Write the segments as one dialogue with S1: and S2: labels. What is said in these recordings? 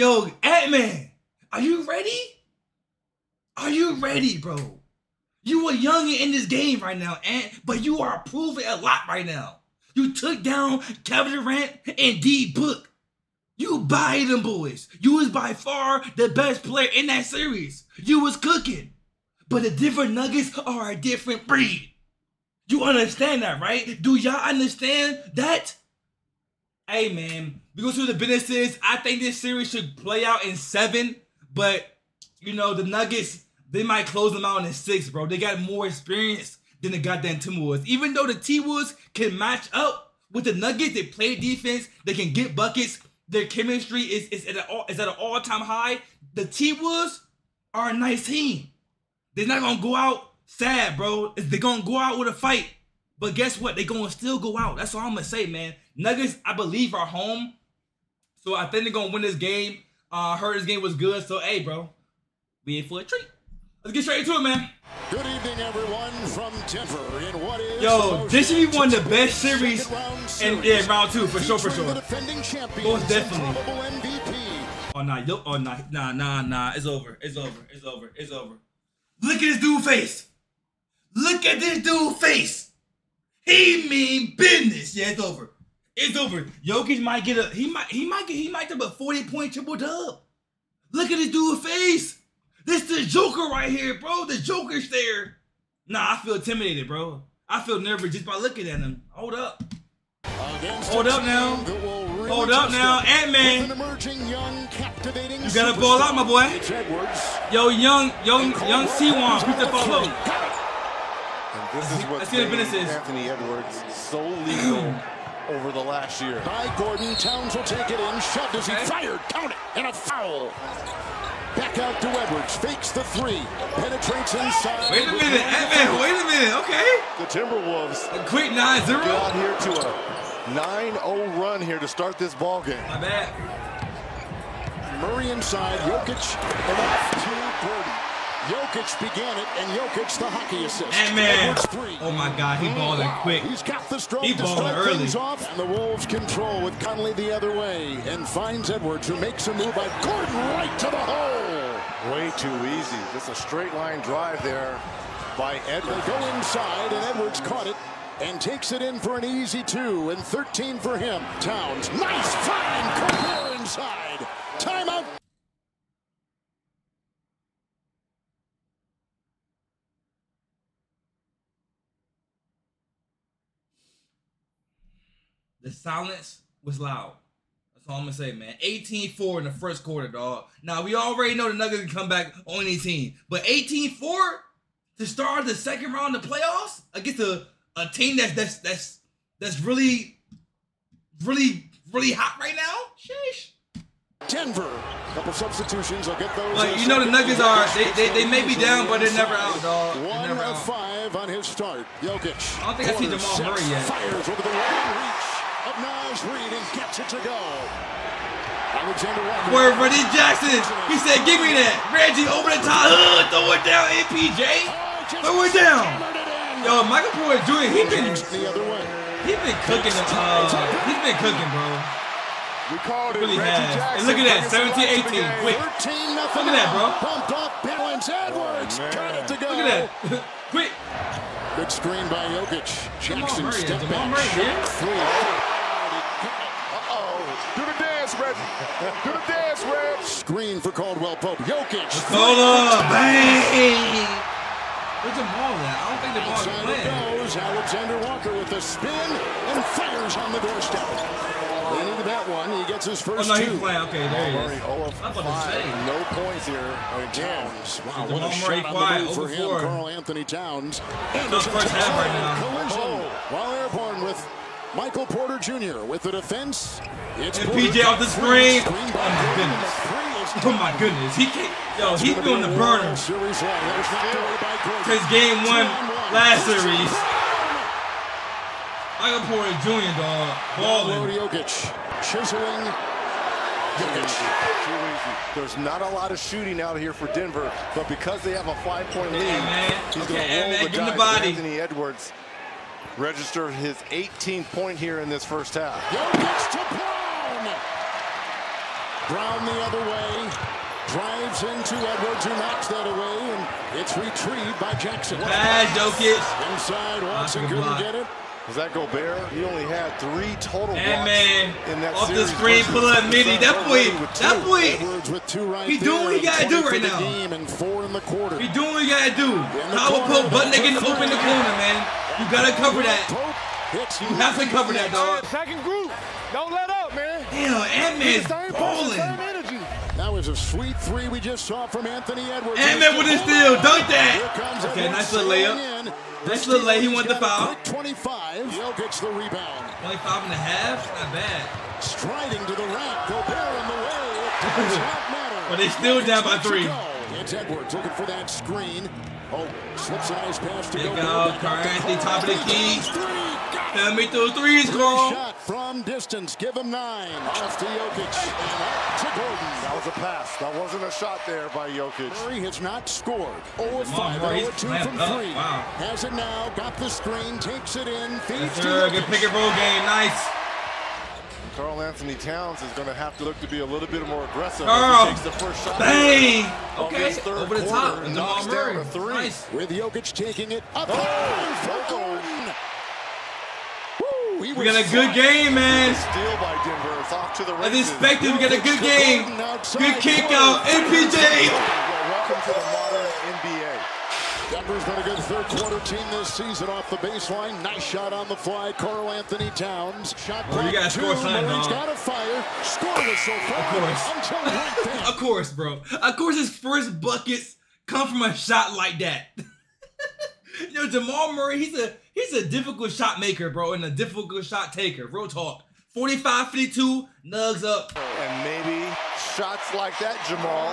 S1: Yo, Ant-Man, are you ready? Are you ready, bro? You are young in this game right now, Ant, but you are proving a lot right now. You took down Kevin Durant and D Book. You buy them boys. You was by far the best player in that series. You was cooking. But the different nuggets are a different breed. You understand that, right? Do y'all understand that? Hey man, we go through the businesses. I think this series should play out in seven, but you know, the Nuggets, they might close them out in six, bro. They got more experience than the goddamn Timberwolves. Even though the T-Wolves can match up with the Nuggets, they play defense, they can get buckets, their chemistry is, is at an all, is at an all-time high. The T-Wolves are a nice team. They're not gonna go out sad, bro. They're gonna go out with a fight. But guess what? They're gonna still go out. That's all I'm gonna say, man. Nuggets, I believe, are home. So I think they're gonna win this game. Uh, I heard this game was good. So hey, bro, we in for a treat. Let's get straight into it, man.
S2: Good evening, everyone, from Denver in what is
S1: Yo, this should be one of the best series in yeah, round two for sure, for sure. Most definitely. Oh nah, yo, oh nah, nah, nah, nah. It's over. It's over. It's over. It's over. Look at this dude face. Look at this dude face. He mean business. Yeah, it's over. It's over. Jokic might get a he might he might get he might have a 40 point triple dub. Look at this dude face. This the Joker right here, bro. The Joker's there. Nah, I feel intimidated, bro. I feel nervous just by looking at him. Hold up. Hold up now. Hold up now. Ant-Man. You gotta ball out, my boy. Yo, young, young, young C1. Put the follow.
S3: This is made Anthony Edwards so lethal over the last year.
S2: By Gordon, Towns will take it in. Shoved as he fired. Count it. And a foul. Back out to Edwards. Fakes the three. Penetrates inside.
S1: Wait a minute. Ant-Man, wait a minute. Okay.
S3: The Timberwolves.
S1: A quick 9-0.
S3: Got here to a 9-0 run here to start this ball game.
S1: My bad.
S2: Murray inside. Jokic. And off to Gordon. Jokic began it, and Jokic the hockey assist.
S1: And man, oh my God, he balling mm-hmm. quick.
S2: He's got the stroke
S1: he
S2: to
S1: balling
S2: start
S1: early.
S2: things off, and the Wolves control with Conley the other way, and finds Edwards, who makes a move by Gordon right to the hole.
S3: Way too easy. Just a straight line drive there by Edwards.
S2: They go inside, and Edwards caught it and takes it in for an easy two, and 13 for him. Towns, nice find, Gobert inside. Timeout.
S1: The silence was loud. That's all I'm gonna say, man. 18-4 in the first quarter, dog. Now we already know the Nuggets can come back on 18, but 18-4 to start the second round of the playoffs against a, a team that's that's that's that's really, really, really hot right now. Sheesh.
S2: Denver. Couple substitutions. I'll get those. A
S1: you know the. Nuggets are they, they, they may be down, but they're never out, dog. They're
S2: One
S1: never
S2: of
S1: out.
S2: five on his start. Jokic.
S1: I don't think I see Jamal Murray yet.
S2: Fires over the long reach of Naz Reid and gets it to go. Alexander Walker.
S1: Where Reggie Jackson, he said, "Give me that." Reggie over the top, uh, throw it down, MPJ.
S2: Oh, just
S1: Throw it down.
S2: hammered it in.
S1: Yo, Michael Porter Jr. He been
S2: The other way.
S1: he been cooking. The, Uh, he's been cooking, bro.
S3: We called it
S1: Really has.
S3: Jackson.
S1: And look at that, 17,
S3: life to the
S1: 18,
S3: game.
S1: quick.
S2: 13 nothing.
S1: Look at that, bro.
S2: Bumped off balance. Edwards
S3: man.
S2: got it to go.
S1: Look at that, quick.
S2: Good screen by Jokic. Jackson
S1: Murray,
S2: step
S1: Jamal
S2: back.
S1: Murray, yeah.
S2: Three.
S3: Uh-oh. Do the dance, Reggie. Do the dance, Reg.
S2: Screen for Caldwell Pope. Jokic.
S1: Hold up, bang. Where's Jamal at? I don't think the ball's
S2: Inside
S1: playing.
S2: goes. Alexander Walker with the spin and fires on the doorstep. They needed that one. He gets his
S1: Oh
S2: first
S1: no, he's
S2: two.
S1: playing. Okay, there he is.
S3: 0 of
S1: I'm about to say.
S3: No points here. Again.
S2: Wow, what a
S1: Murray
S2: shot on the move for him,
S1: four.
S2: Karl Anthony Towns. And
S1: Tough first half right now.
S2: Collision. Oh. While airborne with Michael Porter Jr. with the defense. It's
S1: MPJ off the screen.
S2: Screen
S1: Oh my goodness.
S2: The three is
S1: Oh my goodness, he can't. Yo, he's doing the
S2: World
S1: burner.
S2: Series run. That was knocked away by Gordon.
S1: Cause game one,
S2: Two on one.
S1: last series. Michael Porter Jr. dog,
S2: Ball
S1: balling.
S2: Jokic. Chiseling. Jokic.
S3: Too. There's not a lot of shooting out here for Denver, but because they have a five-point lead,
S1: Yeah, man.
S3: he's
S1: Okay,
S3: going to
S1: yeah,
S3: roll
S1: man,
S3: the
S1: give the body.
S3: Anthony Edwards registered his 18th point here in this first half.
S2: Jokic to Braun. Braun the other way. Drives into Edwards who knocks that away, and it's retrieved by Jackson.
S1: Bad Jokic.
S2: Inside, Watson couldn't get it.
S3: Was that Gobert? He only had three total
S1: and
S3: blocks
S1: man,
S3: in that
S1: off
S3: series
S1: the screen, pull up midi. That boy, that boy,
S2: with two right
S1: he doing what he gotta do right now.
S2: Game and four in the quarter.
S1: He doing what he gotta do. Power poke, butt naked, open the corner, man. You gotta cover that. You have to cover that, dog.
S4: Second group. Don't let up, man.
S1: Damn, Ant-Man's balling.
S2: That was a sweet three we just saw from Anthony Edwards.
S1: Ant-Man with his steal. Dunk that. Okay, nice little layup. Nice little lay. He won the foul.
S2: 25. Jokic the rebound.
S1: 25 and a half. Not bad.
S2: Striding to the rack. Gobert in the way. It does not matter.
S1: But they still down by three.
S2: It's Edwards looking for that screen. Oh, slips on his pass to
S1: Big
S2: Gobert.
S1: out. Currently top of the key. Tell me those threes, Karl.
S2: Shot from distance. Give him nine. Off to Jokic. And up to Gordon.
S3: That was a pass. That wasn't a shot there by Jokic.
S2: Murray has not scored. 0 of 5,
S1: Murray,
S2: 0 of 2 from 3.
S1: Wow.
S2: Has it now, got the screen, takes it in, feeds
S1: Yes,
S2: to
S1: sir. Good pick and roll game. Nice.
S3: Karl Anthony Towns is going to have to look to be a little bit more aggressive Karl. he takes the first shot.
S1: Bang. Okay.
S3: third
S1: Over the
S3: quarter
S1: top.
S3: and
S1: And
S3: knocks
S1: Jamal
S3: down
S1: Murray.
S3: a three.
S1: Nice.
S2: With Jokic taking it up
S3: Oh,
S2: high
S3: oh.
S2: Gordon. Woo,
S1: We got a good game, man.
S3: Steal by Denver. It's off to the
S1: As
S3: races.
S1: expected, we got a good game. Good kick out. MPJ.
S3: Welcome to the modern NBA.
S2: Denver's been a good third quarter team this season off the baseline. Nice shot on the fly. Karl Anthony Towns. Shot
S1: Oh, you
S2: clock
S1: gotta
S2: two.
S1: score something,
S2: Murray's
S1: dog.
S2: got a fire. Scoreless so far.
S1: Of course.
S2: Right.
S1: Of course, bro. Of course, his first buckets come from a shot like that. Yo, Jamal Murray, he's a he's a difficult shot maker, bro, and a difficult shot taker. Real talk. 45-52, nugs up.
S3: And maybe shots like that, Jamal,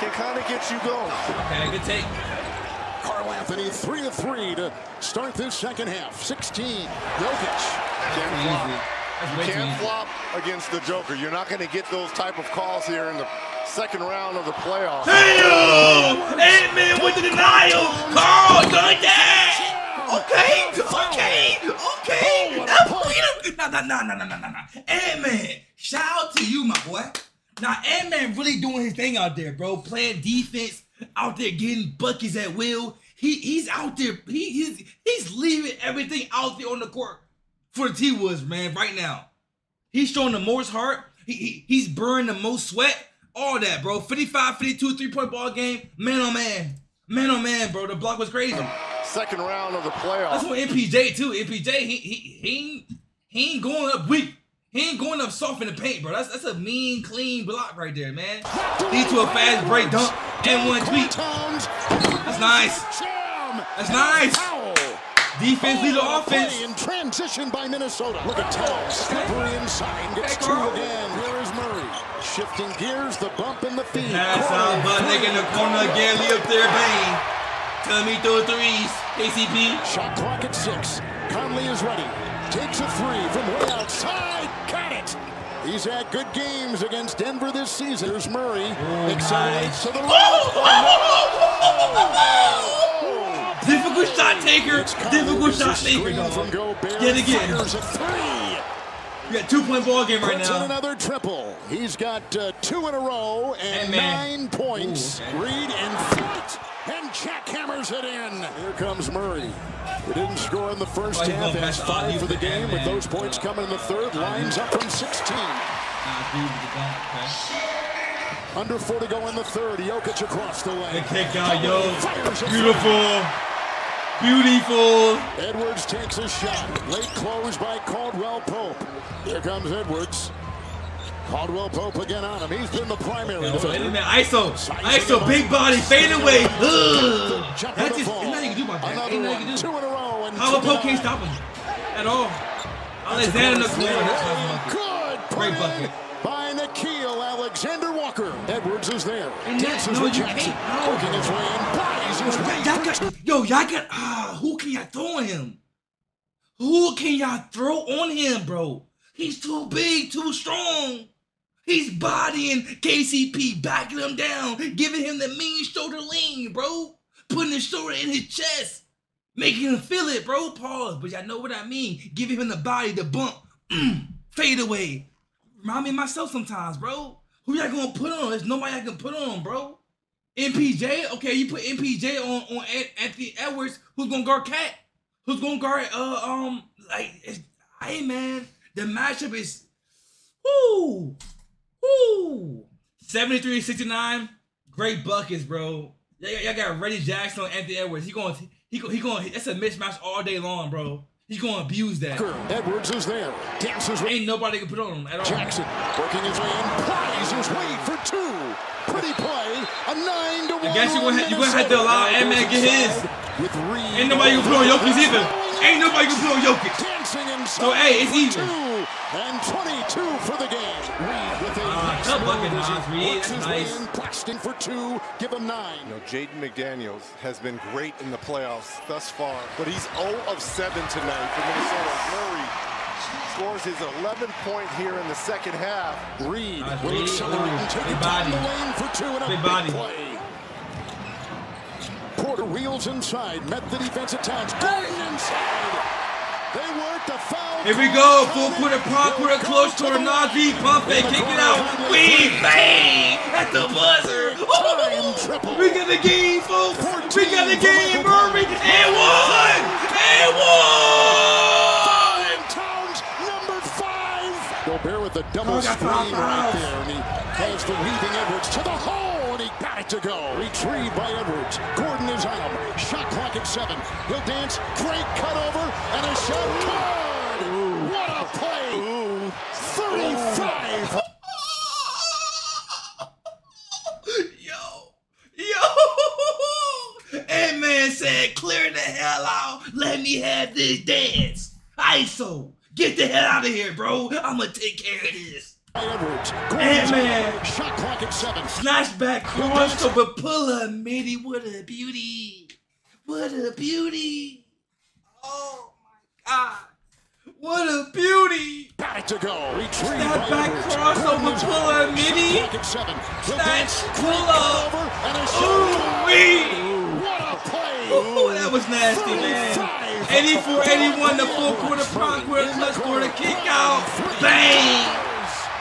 S3: can kind of get you going.
S1: Okay, good take.
S2: Karl Anthony, three of three to start this second half. 16. Jokic.
S3: Can't flop.
S1: easy. That's way
S3: You can't flop against the Joker. You're not going to get those type of calls here in the second round of the playoffs.
S1: Damn! Ant-Man with the denial! Karl, done that! Okay, okay, okay. Oh, nah, nah, nah, nah, nah, nah, nah, nah. Ant-Man, shout out to you, my boy. Now, Ant-Man really doing his thing out there, bro. Playing defense, out there getting buckets at will. He he's out there. He, he's he's leaving everything out there on the court for the T-Woods, man, right now. He's showing the most heart. He, he, he's burning the most sweat. All that, bro. 55, 52, three-point ball game. Man oh man. Man oh man, bro. The block was crazy.
S3: Second round of the playoffs.
S1: That's what MPJ too. MPJ, he he he ain't, he ain't going up weak. He ain't going up soft in the paint, bro. That's that's a mean, clean block right there, man. Lead to a fast break dunk and one tweet. That's nice. That's nice. Defense leads the offense.
S2: in transition by Minnesota. Look at Towns. Slippery inside. Gets two again. Here is Murray. Shifting gears. The bump in the feed.
S1: Pass out, butt nigga in the corner again. Lee up there, bang. Tell me throw threes. KCP.
S2: Shot clock at six. Conley is ready. Takes a three from way outside. He's had good games against Denver this season. Here's Murray. Accelerates
S1: nice.
S2: to the
S1: Oh! Difficult shot taker.
S2: It's Conley
S1: Difficult shot taker,
S2: screen from
S1: dog.
S2: Gobert.
S1: Yet again.
S2: Fires a three.
S1: We got two point ball game right
S2: Puts
S1: now.
S2: another triple. He's got uh, two in a row and
S1: Hey,
S2: nine points.
S1: Ooh, okay.
S2: Reid and flight. And jackhammers it in. Here comes Murray. He didn't score in the first
S1: Oh,
S2: half.
S1: gonna
S2: Has five for the game with those points coming in the third. Lines up from 16.
S1: Nah, dude, with the dunk, okay.
S2: Under four to go in the third. Jokic across the lane.
S1: Good kick out, yo. Beautiful. Beautiful.
S2: Edwards takes a shot. Late close by Caldwell Pope. Here comes Edwards. Caldwell Pope again on him. He's been the primary
S1: Yo, wait a
S2: defender.
S1: ISO. ISO, big body, fade away. Ugh. That's
S2: of the
S1: just, ain't nothing you can do about that. Ain't nothing you
S2: one.
S1: can
S2: Two in a row. And
S1: Howard Pope can't stop him at all. Alexander in the corner. That's not.
S2: Good
S1: Great
S2: play
S1: bucket.
S2: by Nickeil Alexander Walker. Edwards is there.
S1: And that-
S2: Dances
S1: no,
S2: with
S1: you
S2: Jackson.
S1: can't. No.
S2: His way in. Buys his way.
S1: Y'all got, yo, y'all got, ah, who can y'all throw on him? Who can y'all throw on him, bro? He's too big, too strong. He's bodying KCP, backing him down, giving him the mean shoulder lean, bro. Putting his shoulder in his chest, making him feel it, bro. Pause, but y'all know what I mean. Giving him the body, the bump, mm, fade away. Remind me myself sometimes, bro. Who y'all gonna put on? There's nobody I can put on, bro. MPJ, okay, you put MPJ on on Anthony Edwards. Who's gonna guard KAT? Who's gonna guard? Uh, um, like, hey man, the matchup is, whoo, whoo, 73-69. Great buckets, bro. Y'all got Reggie Jackson, Anthony Edwards. He going, he he going. That's a mismatch all day long, bro. He's going to abuse that.
S2: Edwards is there. Dances.
S1: Ain't nobody can put on him at all.
S2: Jackson working his way in. Plies his way for two. Pretty play. A nine to one.
S1: I guess you're going to have to allow Ant-Man get his. With Reid. Ain't nobody can put on Jokic either. Ain't nobody can put on Jokic. So, hey, it's even.
S2: And 22 for the game. Reid with a
S1: uh, nice bucket, Naz Reid. Nice.
S2: Blasting for two. Give him nine.
S3: You know, Jaden McDaniels has been great in the playoffs thus far, but he's 0 of 7 tonight for Minnesota. Murray scores his 11th point here in the second half.
S2: Reid nice will accelerate and take it down the lane for two and a big, big body. play. Porter wheels inside, met the defensive Towns. Gordon inside.
S1: Here we go. Full quarter pump, quarter close to a Nazi. Pump fake, kick it out. We bang at the buzzer. Oh, we got the game, folks. We got the game, Murray. And one. And one.
S2: Towns, number five. Gobert with the double screen right there. And he calls the weaving Edwards to the hole. And it to go. Retrieved by Edwards. Gordon is on him. Shot clock at seven. He'll dance. Great cut over. And a shot card. What a play. Ooh. 35.
S1: yo. Yo. Ant-Man said, clear the hell out. Let me have this dance. ISO. Get the hell out of here, bro. I'm going to take care of this. Ant-Man.
S2: Shot clock at seven.
S1: Snatchback crossover puller, Mitty. What a beauty. What a beauty. Oh my God. What a beauty.
S2: It to go.
S1: Retrieve Snapback crossover puller, Mitty. Snatch puller. Ooh, wee.
S2: What a play.
S1: Ooh, that was nasty, man. 84 81, the full quarter prime quarter clutch quarter kick out. Bang.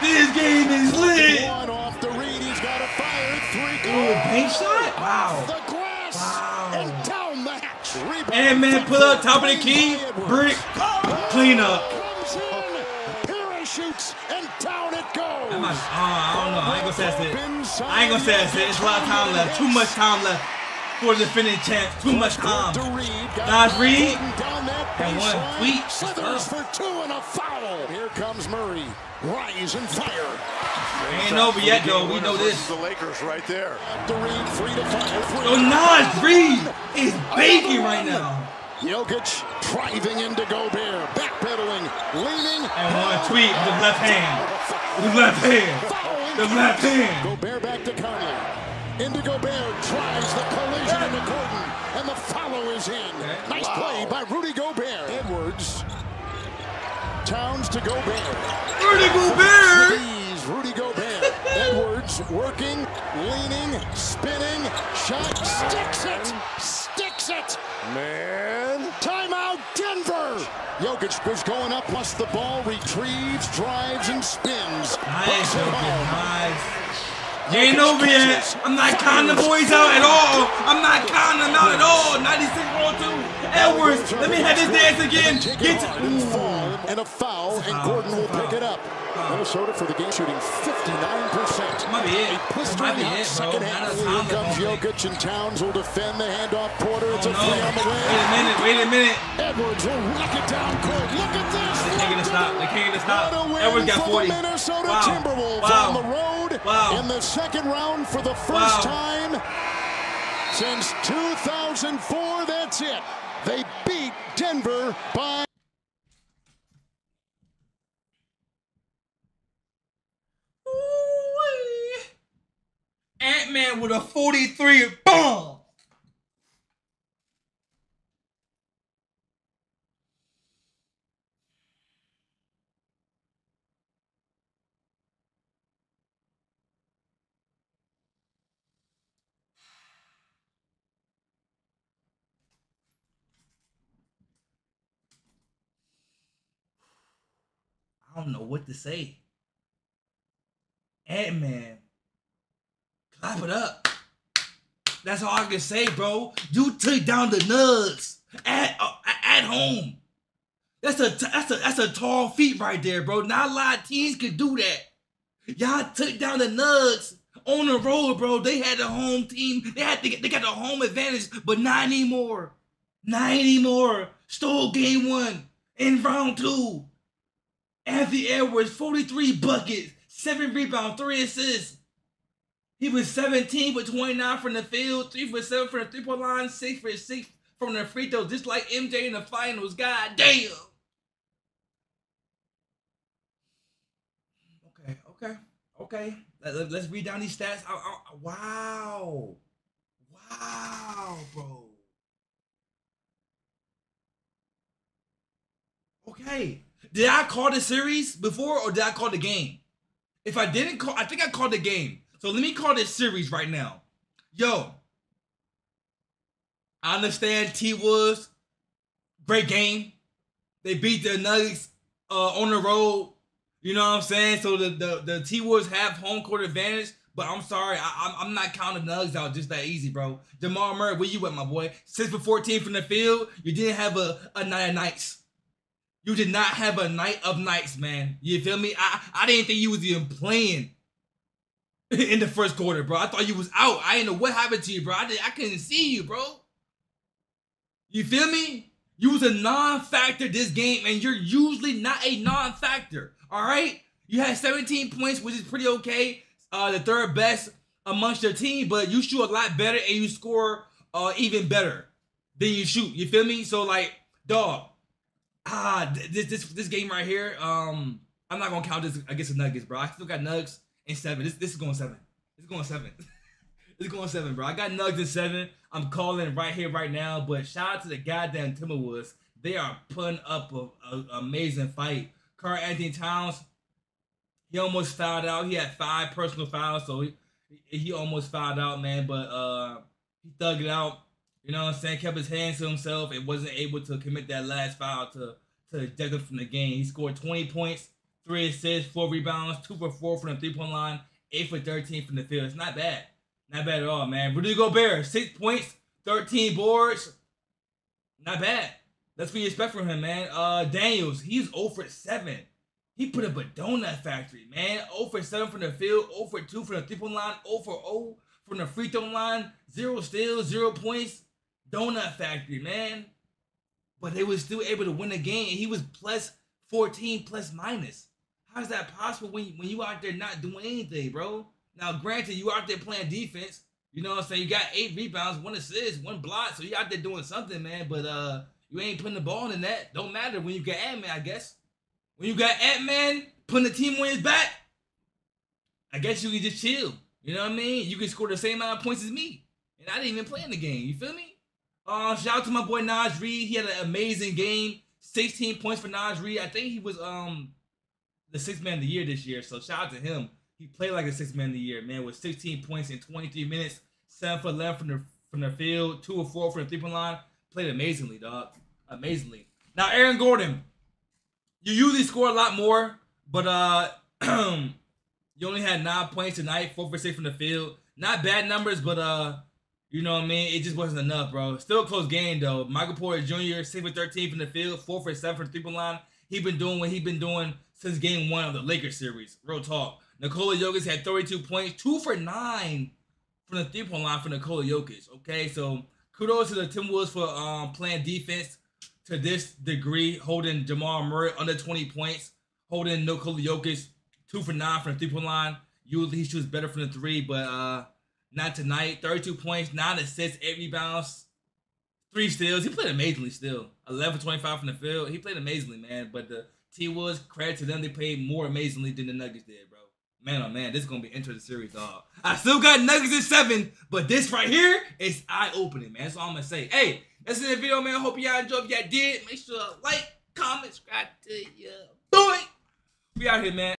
S1: This game is lit.
S2: One off the read. He's got a fire. Three.
S1: Ooh, paint shot? Wow.
S2: The glass.
S1: Wow.
S2: And down the hatch. Rebound.
S1: And man, pull up top of the key. Brick. Clean up.
S2: Comes in. Parachutes and down it goes.
S1: I'm uh, I don't know. I ain't gonna say it. I ain't gonna say it. It's a lot of time left. Too much time left for the defending champ. Too much time. Naz Reid. And one tweet.
S2: Slithers for two and a foul. Here comes Murray. Rise and fire.
S1: Ain't over yet though. We know this.
S3: The Lakers right there.
S2: Reed free to fire.
S1: Oh, Naz Reid is baking right now.
S2: Jokic driving into Gobert, backpedaling, leaning.
S1: And one tweet with the left hand. The left hand. The left hand.
S2: Gobert back to Conley. Into Gobert, drives the collision into Gordon, and the follow is in. Nice wow. play by Rudy Gobert. Edwards. Towns to Gobert.
S1: Rudy Gobert!
S2: Please, Rudy Gobert. Edwards working, leaning, spinning, shot, sticks it, sticks it.
S3: Man.
S2: Timeout, Denver. Jokic was going up, plus the ball retrieves, drives, and spins.
S1: Nice, Jokic, nice. You ain't over yet. I'm not counting the boys out at all. I'm not counting them out at all. 96 roll two. Edwards, let me have this dance again. Get to
S2: and a foul, and Gordon will pick it up. Minnesota for the game shooting 59%.
S1: Might be it. Might be it.
S2: Second half. Here comes Jokic and Towns will defend the handoff. Porter, it's
S1: oh,
S2: a three
S1: no.
S2: on the way.
S1: Wait a minute, wait a minute.
S2: Edwards will knock it down court. Look at this.
S1: Stop. They can't get stop. Edwards got 40.
S2: Minnesota
S1: wow.
S2: Timberwolves
S1: wow.
S2: on the road
S1: wow.
S2: in the second round for the first
S1: wow.
S2: time since 2004. That's it. They beat Denver by.
S1: Ant-Man with a 43 bomb. I don't know what to say. Ant Man. Clap it up. That's all I can say, bro. You took down the Nugs at uh, at home. That's a that's a that's a tall feat right there, bro. Not a lot of teams can do that. Y'all took down the Nugs on the road, bro. They had the home team. They had to get, they got the home advantage, but not anymore. Not anymore. Stole game one in round two. Anthony Edwards, 43 buckets, 7 rebounds, 3 assists. He was 17 for 29 from the field, 3 for 7 from the three point line, 6 for 6 from the free throw, just like MJ in the finals. God damn. Okay, okay, okay. Let, us read down these stats. I, I, wow. Wow, bro. Okay. Did I call the series before or did I call the game? If I didn't call, I think I called the game. So let me call this series right now. Yo, I understand T Woods, great game. They beat the Nuggets uh, on the road. You know what I'm saying? So the the, T Woods have home court advantage. But I'm sorry, I, am I'm not counting Nuggets out just that easy, bro. Jamal Murray, where you at, my boy? Six for 14 from the field. You didn't have a, a night of nights. You did not have a night of nights, man. You feel me? I, I didn't think you was even playing in the first quarter, bro. I thought you was out. I didn't know what happened to you, bro. I, did, I couldn't see you, bro. You feel me? You was a non-factor this game, and you're usually not a non-factor. All right? You had 17 points, which is pretty okay. Uh, the third best amongst your team, but you shoot a lot better and you score uh even better than you shoot. You feel me? So like, dog, ah, this this this game right here. Um, I'm not gonna count this against the Nuggets, bro. I still got Nuggets in seven. This this is going seven. It's going seven. it's going seven, bro. I got Nuggets in seven. I'm calling right here, right now. But shout out to the goddamn Timberwolves. They are putting up an amazing fight. Karl-Anthony Towns, he almost fouled out. He had five personal fouls, so he he almost fouled out, man. But uh, he thugged it out. You know what I'm saying? Kept his hands to himself and wasn't able to commit that last foul to to him from the game. He scored 20 points, three assists, four rebounds, two for four from the three point line, eight for 13 from the field. It's not bad. Not bad at all, man. Rudy Gobert, six points, 13 boards. Not bad. That's what you expect from him, man. Uh, Daniels, he's 0 for 7. He put up a donut factory, man. 0 for 7 from the field, 0 for 2 from the three point line, 0 for 0 from the free throw line, zero steals, zero points donut factory, man. But they were still able to win the game. He was plus 14 plus minus. How's that possible when you, when you out there not doing anything, bro? Now, granted, you out there playing defense. You know what I'm saying? You got eight rebounds, one assist, one block. So you out there doing something, man. But uh, you ain't putting the ball in the net. Don't matter when you got Ant-Man, I guess. When you got Ant-Man putting the team on his back, I guess you can just chill. You know what I mean? You can score the same amount of points as me. And I didn't even play in the game. You feel me? Uh, shout out to my boy Naz Reid. He had an amazing game. 16 points for Naz Reid. I think he was um the sixth man of the year this year. So shout out to him. He played like a sixth man of the year, man, with 16 points in 23 minutes, seven for 11 from the from the field, two or four from the three point line. Played amazingly, dog. Amazingly. Now Aaron Gordon, you usually score a lot more, but uh, you only had nine points tonight, four for six from the field. Not bad numbers, but uh, you know what I mean? It just wasn't enough, bro. Still a close game though. Michael Porter Jr. six for thirteen from the field, four for seven from the three point line. He been doing what he been doing since game one of the Lakers series. Real talk. Nikola Jokic had 32 points, two for nine from the three point line for Nikola Jokic. Okay, so kudos to the Timberwolves for um playing defense to this degree, holding Jamal Murray under 20 points, holding Nikola Jokic two for nine from the three point line. Usually he shoots better from the three, but uh not tonight. 32 points, 9 assists, 8 rebounds, 3 steals. He played amazingly still. 11 25 from the field. He played amazingly, man. But the T Woods, credit to them, they played more amazingly than the Nuggets did, bro. Man, oh man, this is gonna be interesting series, dog. I still got Nuggets in seven, but this right here is eye-opening, man. That's all I'm gonna say. Hey, that's the video, man. Hope y'all enjoyed. If y'all did, make sure to like, comment, subscribe to your boy. We out here, man.